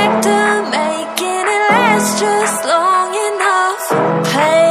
To making it last just long enough. Play